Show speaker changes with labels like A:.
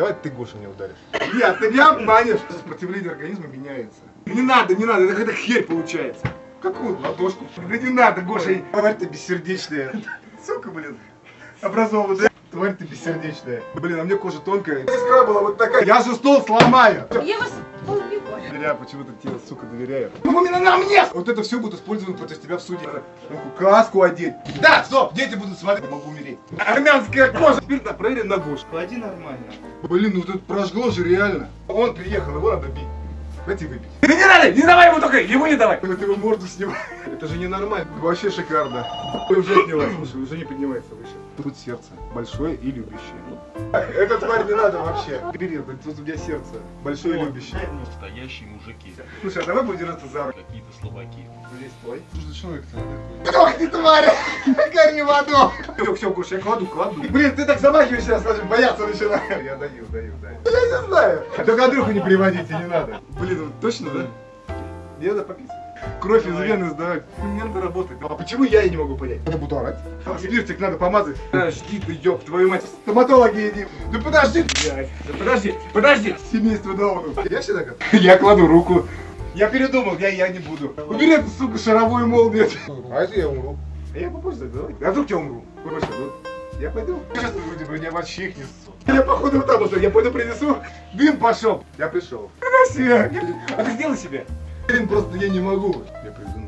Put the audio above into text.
A: Давай ты, Гоша, мне ударишь. Нет, ты меня обманешь. Сопротивление организма меняется. Не надо, не надо, это какая-то херь получается. Какую ладошку? Да не надо, Гоша. Тварь ты бессердечная. Сука, блин. Образованная. Тварь ты бессердечная. Блин, а мне кожа тонкая. Искра была вот такая. Я же стол сломаю.
B: Я вас поубиваю.
A: Я почему-то тебе, сука, доверяю. Ну именно на мне! Вот это все будет использовано против тебя в суде. Надо Каску одеть. Да, стоп, дети будут смотреть, я могу умереть. Армянская кожа. Теперь на провере на Гошу.
C: Клади нормально.
A: Блин, ну тут прожгло же реально. Он приехал, его надо бить. Пойти выпить. Да не надо, не давай ему только, ему не давай. Вот его морду снимай. Это же ненормально. Вообще шикарно. Уже отнялась, слушай, уже не поднимается выше. Тут сердце большое и любящее. Это тварь не надо вообще. Бери, тут у меня сердце большое и любящее.
D: Настоящие мужики.
A: Слушай, а давай будем держаться за руку.
D: Какие-то слабаки.
A: Здесь твой. Слушай, человек-то Ох ты тварь! Корни в аду! Все, все, Гоша, я кладу, кладу. Блин, ты так замахиваешься, сразу бояться начинаю. Я даю, даю, даю. Я не знаю. Только Андрюху не приводите, не надо. Блин, вот точно, да? Не надо попить. Кровь из вены сдавать. Мне надо работать. А почему я и не могу понять? Я буду орать. А спиртик надо помазать. Подожди ты, ёб твою мать. Стоматологи иди. Да подожди. Блядь. Да подожди, подожди. Семейство Даунов. Я всегда как? Я кладу руку. Я передумал, я, я не буду. Убери эту, сука, шаровую молнию. А если я умру? А я попозже давай. А вдруг я умру? Побольше, ну. Я пойду. Сейчас люди меня вообще их несут. Я походу вот там вот, я пойду принесу. Дым пошел. Я пришел. Подожди. А ты сделай себе. Блин, просто я не могу. Я приду